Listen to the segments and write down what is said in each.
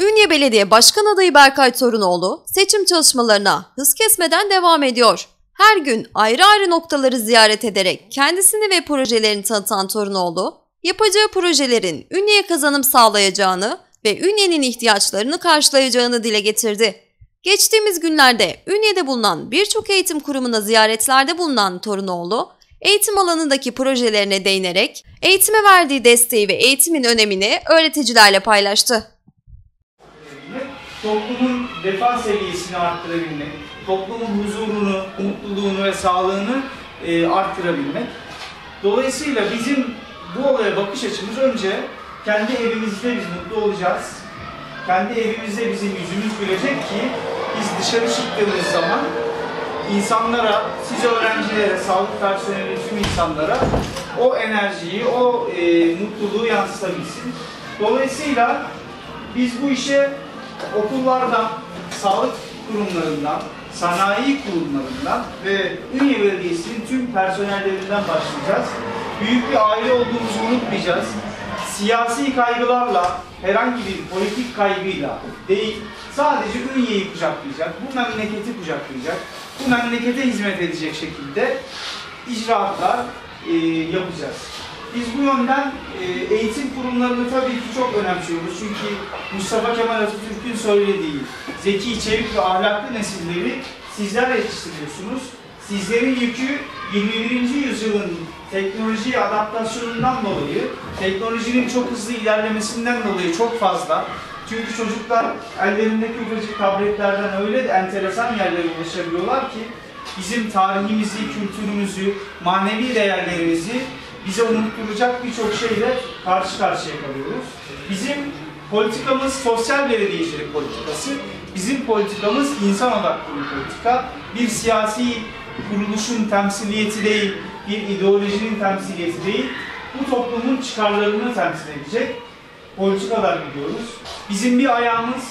Ünye Belediye Başkan Adayı Berkay Torunoğlu seçim çalışmalarına hız kesmeden devam ediyor. Her gün ayrı ayrı noktaları ziyaret ederek kendisini ve projelerini tanıtan Torunoğlu, yapacağı projelerin Ünye'ye kazanım sağlayacağını ve Ünye'nin ihtiyaçlarını karşılayacağını dile getirdi. Geçtiğimiz günlerde Ünye'de bulunan birçok eğitim kurumuna ziyaretlerde bulunan Torunoğlu, eğitim alanındaki projelerine değinerek eğitime verdiği desteği ve eğitimin önemini öğreticilerle paylaştı. Toplumun refah seviyesini arttırabilmek, toplumun huzurunu, mutluluğunu ve sağlığını e, arttırabilmek. Dolayısıyla bizim bu olaya bakış açımız önce kendi evimizde biz mutlu olacağız. Kendi evimizde bizim yüzümüz gülecek ki biz dışarı çıktığımız zaman insanlara, siz öğrencilere, sağlık personeli, tüm insanlara o enerjiyi, o e, mutluluğu yansıtabilsin. Dolayısıyla biz bu işe okullardan, sağlık kurumlarından, sanayi kurumlarından ve Ünye Belediyesi'nin tüm personellerinden başlayacağız. Büyük bir aile olduğumuzu unutmayacağız. Siyasi kaygılarla, herhangi bir politik kaygıyla değil, sadece Ünye'yi kucaklayacak, bu memleketi kucaklayacak, bu memlekete hizmet edecek şekilde icraatlar e, yapacağız. Biz bu yönden e, eğitim kurumlarını tabii ki çok önemsiyoruz. Çünkü Mustafa Kemal Atatürk'ün söylediği zeki, çevik ve ahlaklı nesilleri sizler yetiştiriyorsunuz. Sizlerin yükü 21. yüzyılın teknoloji adaptasyonundan dolayı, teknolojinin çok hızlı ilerlemesinden dolayı çok fazla. Çünkü çocuklar ellerindeki ufacık tabletlerden öyle enteresan yerlere ulaşabiliyorlar ki bizim tarihimizi, kültürümüzü, manevi değerlerimizi bize unutturacak birçok şeyle karşı karşıya kalıyoruz. Bizim politikamız sosyal belediyecilik politikası. Bizim politikamız insan odaklı bir politika. Bir siyasi kuruluşun temsiliyeti değil, bir ideolojinin temsiliyeti değil. Bu toplumun çıkarlarını temsil edecek politikalar gidiyoruz. Bizim bir ayağımız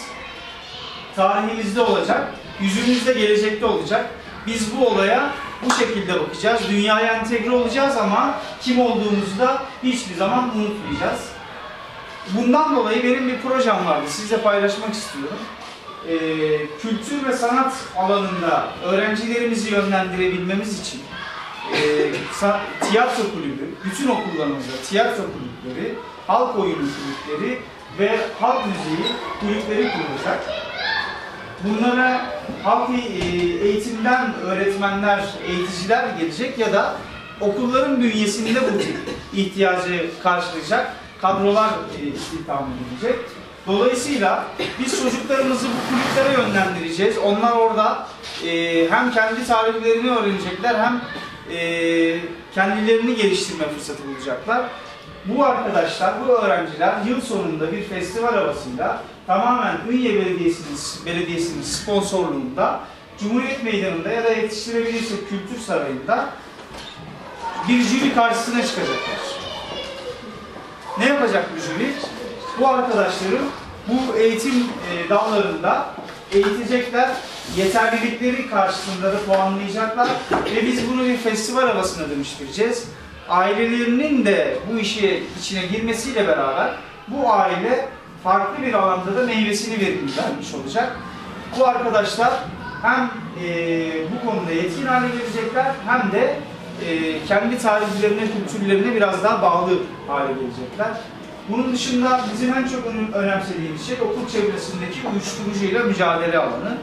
tarihimizde olacak, yüzümüzde gelecekte olacak. Biz bu olaya bu şekilde bakacağız. Dünyaya entegre olacağız ama kim olduğumuzu da hiçbir zaman unutmayacağız. Bundan dolayı benim bir projem vardı. Sizle paylaşmak istiyorum. Ee, kültür ve sanat alanında öğrencilerimizi yönlendirebilmemiz için e, tiyatro kulübü, bütün okullarımızda tiyatro kulüpleri, halk oyunu kulüpleri ve halk müziği kulüpleri kurulacak. Bunlara halk e- eğitimden öğretmenler, eğiticiler gelecek ya da okulların bünyesinde bu ihtiyacı karşılayacak kadrolar e, istihdam edilecek. Dolayısıyla biz çocuklarımızı bu kulüplere yönlendireceğiz. Onlar orada e, hem kendi tarihlerini öğrenecekler hem kendilerini geliştirme fırsatı bulacaklar. Bu arkadaşlar, bu öğrenciler yıl sonunda bir festival havasıyla tamamen Ünye Belediyesi'nin belediyesinin sponsorluğunda Cumhuriyet Meydanı'nda ya da yetiştirebilirse Kültür Sarayı'nda bir jüri karşısına çıkacaklar. Ne yapacak bu jüri? Bu arkadaşların bu eğitim e, dallarında eğitecekler, yeterlilikleri karşısında da puanlayacaklar ve biz bunu bir festival havasına dönüştüreceğiz. Ailelerinin de bu işe içine girmesiyle beraber bu aile farklı bir alanda da meyvesini ver- vermiş olacak. Bu arkadaşlar hem e, bu konuda yetkin hale gelecekler hem de e, kendi tarihlerine, kültürlerine biraz daha bağlı hale gelecekler. Bunun dışında bizim en çok önem- önemsediğimiz şey okul çevresindeki uyuşturucuyla mücadele alanı.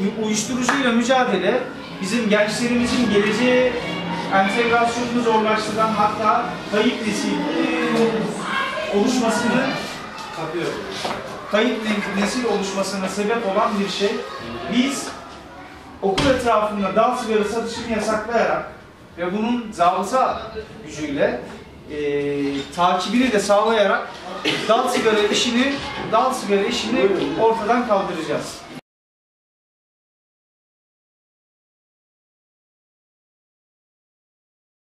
Uy- Uyuşturucuyla mücadele bizim gençlerimizin geleceğe entegrasyonunu zorlaştıran hatta kayıp nesil oluşmasını kayıp ne- nesil oluşmasına sebep olan bir şey. Biz okul etrafında dal sigara satışını yasaklayarak ve bunun zabıta gücüyle e, takibini de sağlayarak dal sigara işini dal sigara işini ortadan kaldıracağız.